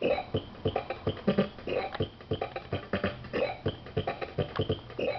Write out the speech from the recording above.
Yeah.